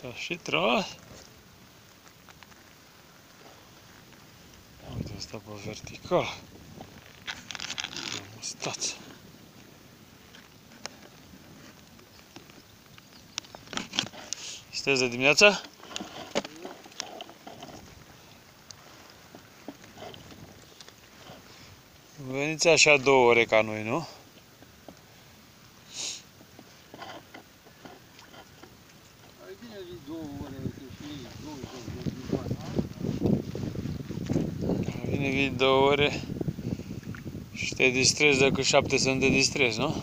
S-a și tras. Uite, asta pe vertical. E o mustață. Sunteți de dimineața? Veniți așa două ore ca noi, nu? Bine vii două ore, uite, și 20 de milioane. Vine vii două ore și te distrezi decât șapte să nu te distrezi, nu?